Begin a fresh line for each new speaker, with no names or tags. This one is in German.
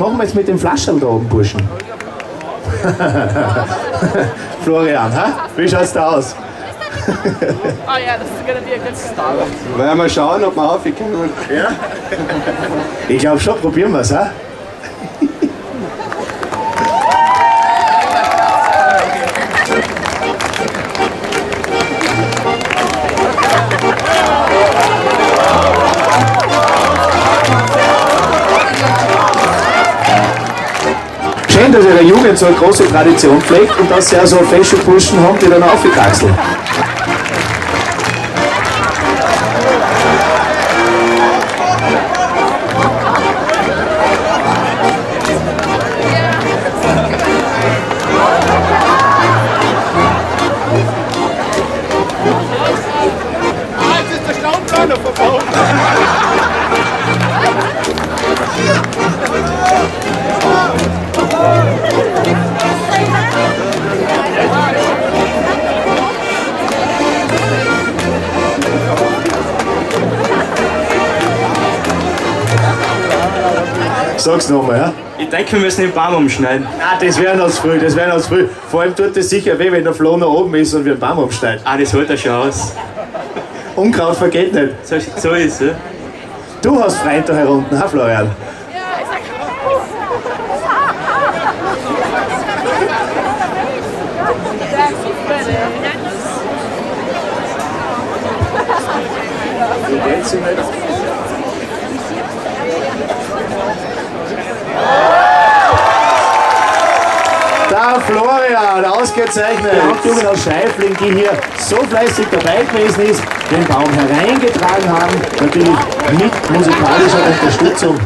wir jetzt mit den Flaschen da oben, Burschen? Florian, ha? wie schaut's da aus?
Oh yeah, this is gonna be a good start.
Wollen wir schauen, ob wir aufkommen?
Ja? Ich glaube schon, probieren wir's, ha? Schön, dass ihre Jugend so eine große Tradition pflegt und dass sie auch so Fashion-Burschen haben, die dann aufgekraxeln. Sag's nochmal, ja?
Ich denke, wir müssen den Baum umschneiden.
Nein, das wäre noch zu früh, das wäre noch zu früh. Vor allem tut es sicher weh, wenn der Floh nach oben ist und wir einen Baum umschneiden.
Ah, das holt er schon aus.
Unkraut vergeht nicht.
So, so ist es.
Du hast Freund da herunten, ha Florian? Der Florian, ausgezeichnet. Der Hauptjugend aus Scheifling, die hier so fleißig dabei gewesen ist, den Baum hereingetragen haben, natürlich mit musikalischer Unterstützung